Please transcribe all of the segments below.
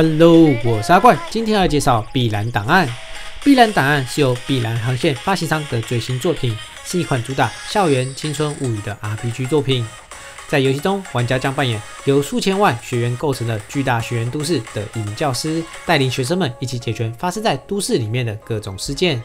Hello，我是阿怪，今天要介绍《碧蓝档案》。《碧蓝档案》是由碧蓝航线发行商的最新作品，是一款主打校园青春物语的 RPG 作品。在游戏中，玩家将扮演由数千万学员构成的巨大学员都市的一名教师，带领学生们一起解决发生在都市里面的各种事件。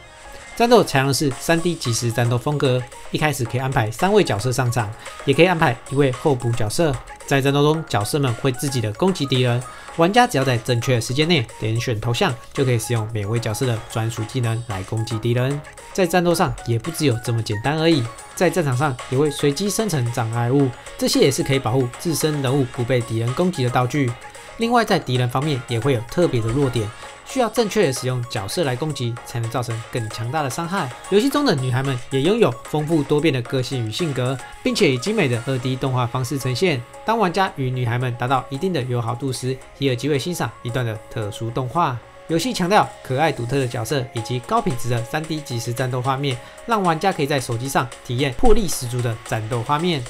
战斗采用的是 3D 即时战斗风格，一开始可以安排三位角色上场，也可以安排一位候补角色。在战斗中，角色们会自己的攻击敌人，玩家只要在正确的时间内点选头像，就可以使用每位角色的专属技能来攻击敌人。在战斗上也不只有这么简单而已，在战场上也会随机生成障碍物，这些也是可以保护自身人物不被敌人攻击的道具。另外，在敌人方面也会有特别的弱点。需要正确的使用角色来攻击，才能造成更强大的伤害。游戏中的女孩们也拥有丰富多变的个性与性格，并且以精美的二 D 动画方式呈现。当玩家与女孩们达到一定的友好度时，也有机会欣赏一段的特殊动画。游戏强调可爱独特的角色以及高品质的 3D 即时战斗画面，让玩家可以在手机上体验魄力十足的战斗画面。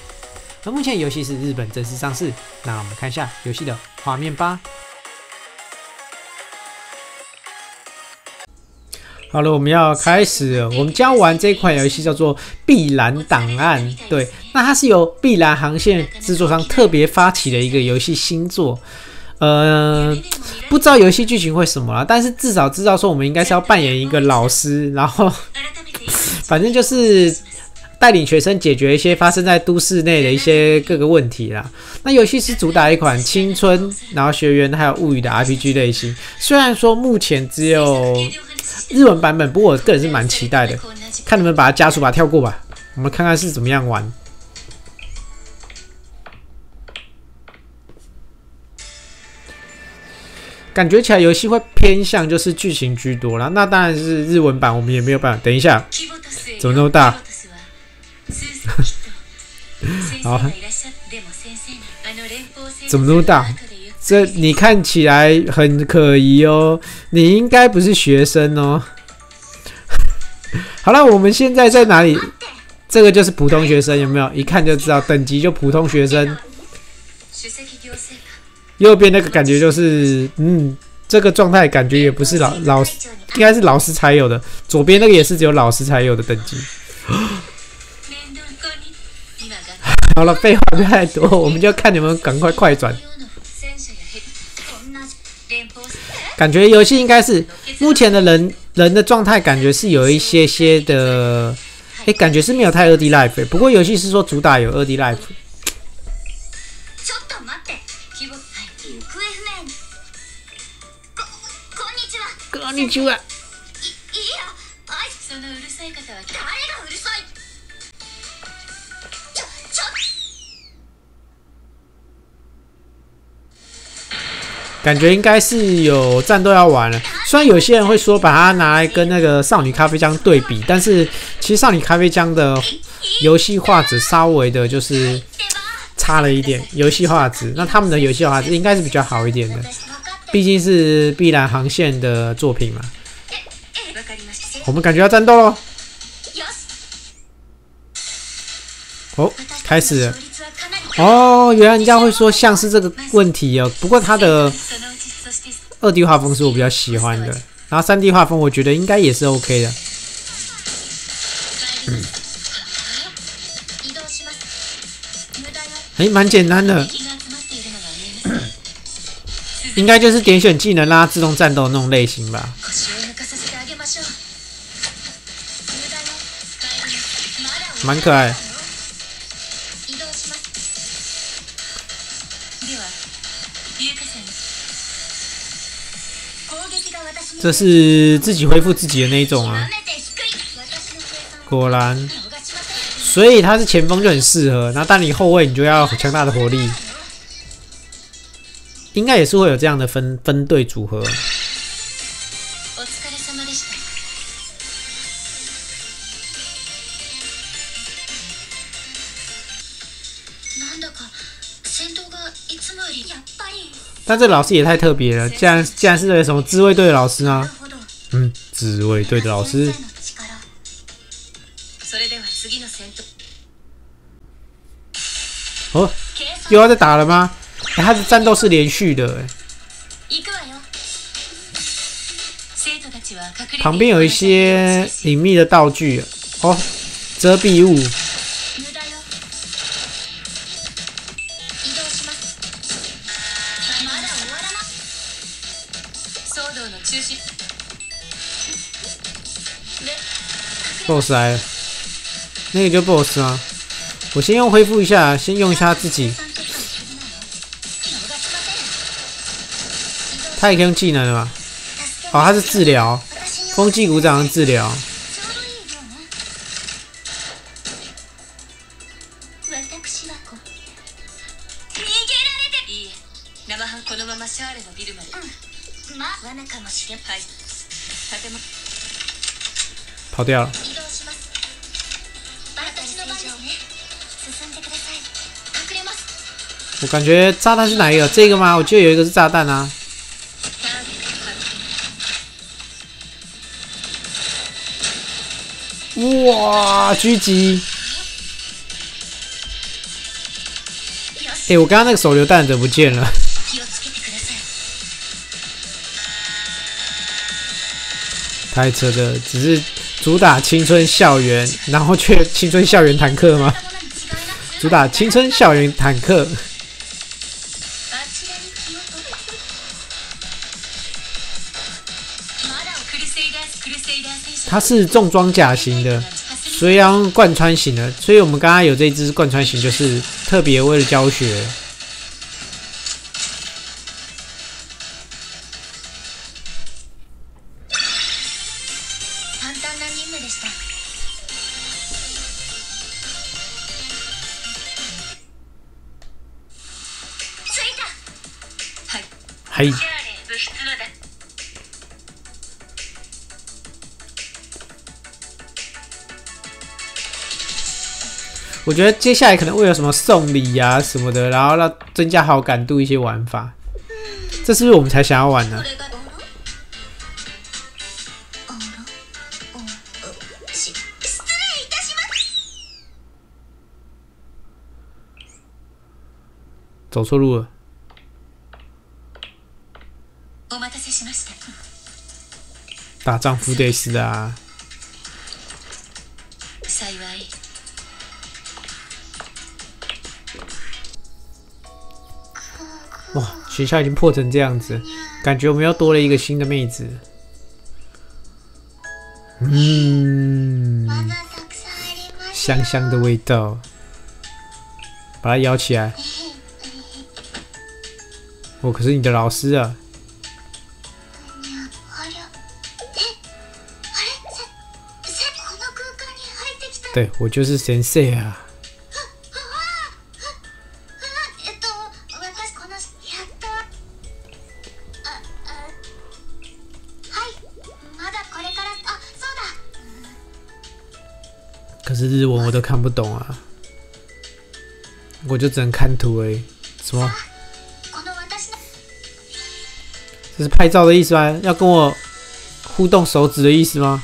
而目前游戏是日本正式上市，那我们看一下游戏的画面吧。好了，我们要开始。我们将玩这款游戏叫做《碧蓝档案》。对，那它是由碧蓝航线制作商特别发起的一个游戏新作。呃，不知道游戏剧情会什么啦，但是至少知道说我们应该是要扮演一个老师，然后反正就是带领学生解决一些发生在都市内的一些各个问题啦。那游戏是主打一款青春，然后学员还有物语的 RPG 类型。虽然说目前只有日文版本，不过我个人是蛮期待的，看能不能把它加速，把它跳过吧。我们看看是怎么样玩。感觉起来游戏会偏向就是剧情居多了，那当然是日文版，我们也没有办法。等一下，怎么那么大？好，怎么那么大？这你看起来很可疑哦，你应该不是学生哦。好了，我们现在在哪里？这个就是普通学生，有没有？一看就知道，等级就普通学生。右边那个感觉就是，嗯，这个状态感觉也不是老老，应该是老师才有的。左边那个也是只有老师才有的等级。好了，废话不太多，我们就看你们赶快快转。感觉游戏应该是目前的人人的状态，感觉是有一些些的，哎，感觉是没有太二 D life。不过游戏是说主打有二 D life。こんにちは。 感觉应该是有战斗要玩了。虽然有些人会说把它拿来跟那个少女咖啡浆对比，但是其实少女咖啡浆的游戏画质稍微的就是差了一点。游戏画质，那他们的游戏画质应该是比较好一点的，毕竟是碧蓝航线的作品嘛。我们感觉要战斗喽！哦，开始。哦，原来人家会说像是这个问题哦。不过它的二 D 画风是我比较喜欢的，然后三 D 画风我觉得应该也是 OK 的。嗯，哎，蛮简单的，应该就是点选技能啦，自动战斗那种类型吧。蛮可爱。这是自己恢复自己的那一种啊，果然，所以他是前锋就很适合。那但你后卫你就要强大的火力，应该也是会有这样的分分队组合。但这老师也太特别了，竟然竟然是个什么自卫队的老师啊！嗯，自卫队的老师。哦，又要再打了吗？他的战斗是连续的。旁边有一些隐秘的道具哦，遮蔽物。Boss 来了，那个就 boss 吗？我先用恢复一下，先用一下自己。他也可以用技能了吧？哦，他是治疗，风纪鼓掌的治疗。跑掉了。我感觉炸弹是哪一个？这个吗？我记得有一个是炸弹啊。哇，狙击！哎，我刚刚那个手榴弹怎么不见了？太扯的，只是主打青春校园，然后却青春校园坦克吗？主打青春校园坦克。它是重装甲型的，所以要用贯穿型的。所以我们刚刚有这支贯穿型，就是特别为了教学。はい。我觉得接下来可能会有什么送礼呀什么的，然后让增加好感度一些玩法，这是不是我们才想要玩呢？走错路了。大丈夫得死啊！哇，学校已经破成这样子，感觉我们又多了一个新的妹子。嗯，香香的味道，把它摇起来。我可是你的老师啊！对我就是神社啊！可是日文我都看不懂啊，我就只能看图诶。什么？这是拍照的意思吗？要跟我互动手指的意思吗？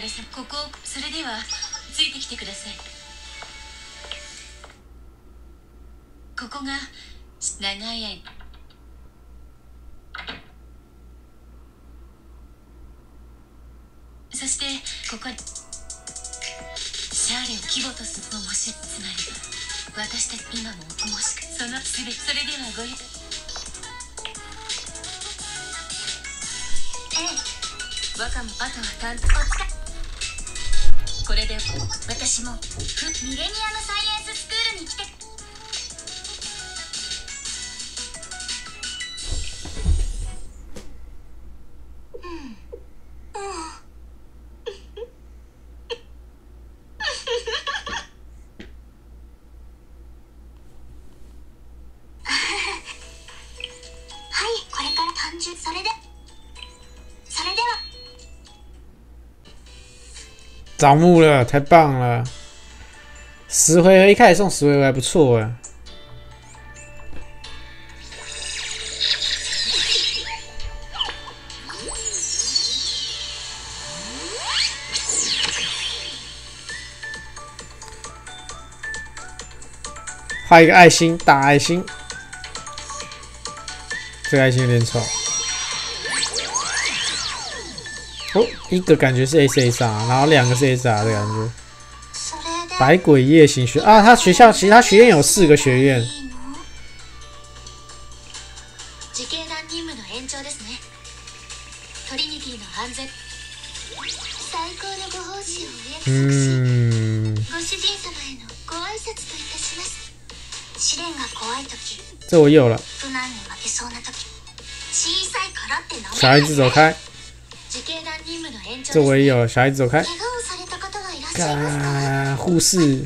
れさここそれではついてきてください。ここが長い。間そしてここシャーレを規模とする面白いつまり私たち今もおもしくそのすべそれではごゆええ。若もあとは担当。れで私もミレニアムサイエンススクールに来て着木了，太棒了！十回合一开始送十回合还不错哎。画一个爱心，大爱心。这个爱心有点丑。一个感觉是 SSR，然后两个是 SR 的感觉。百鬼夜行学啊，他学校其他学院有四个学院。嗯。这我有了。小孩子走开。这我也有，小孩子走开。啊，护士。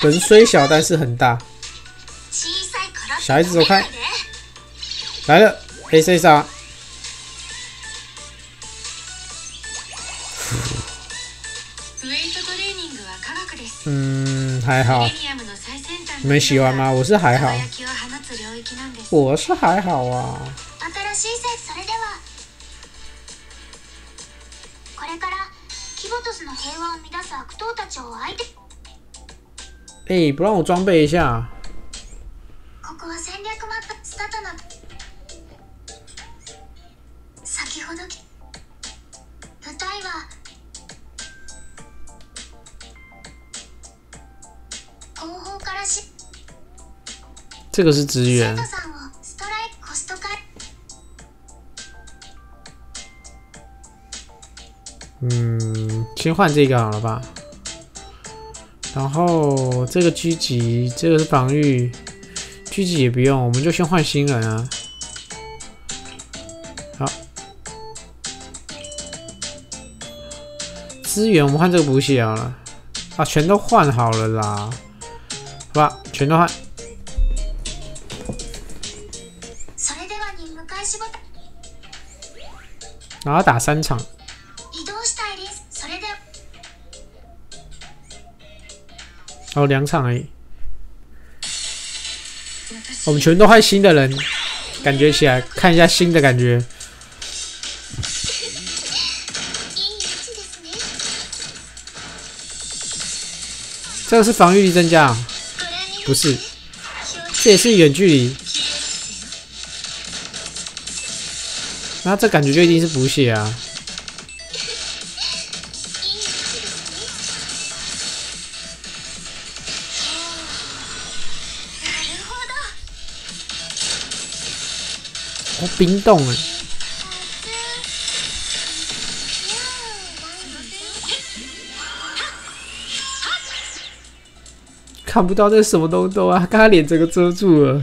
人虽小，但是很大。小孩子走开。来了，A C 杀。嗯，还好。你们喜欢吗？我是还好。我是还好啊。新しいせそれではこれからキボトスの平和を乱す悪党たちを相手え、欸，不让我装备一下。ここは戦略マップスタートの先ほど舞台は後方からし。这个是支援。嗯，先换这个好了吧。然后这个狙击，这个是防御，狙击也不用，我们就先换新人啊。好，资源我们换这个补血好了。啊，全都换好了啦，好吧，全都换。然后打三场，哦，两场而已。我们全都换新的人，感觉起来看一下新的感觉。这个是防御力增加，不是，这也是远距离。那这感觉就一定是补血啊！好，冰冻哎，看不到那什么东东啊！刚刚脸整个遮住了。